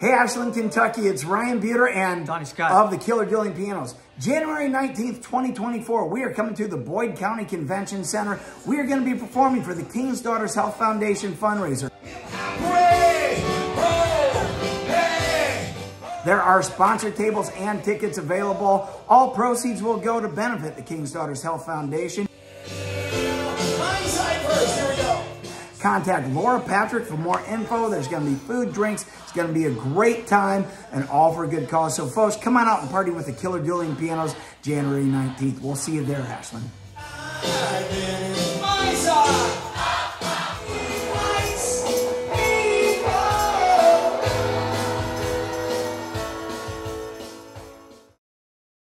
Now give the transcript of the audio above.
Hey, Ashland, Kentucky, it's Ryan Buter and Donnie Scott. of the Killer Dueling Pianos. January 19th, 2024, we are coming to the Boyd County Convention Center. We are going to be performing for the King's Daughters Health Foundation fundraiser. Hooray! Ho! Hey! There are sponsor tables and tickets available. All proceeds will go to benefit the King's Daughters Health Foundation. Contact Laura Patrick for more info. There's going to be food, drinks. It's going to be a great time and all for a good cause. So, folks, come on out and party with the Killer Dueling Pianos January 19th. We'll see you there, Ashland.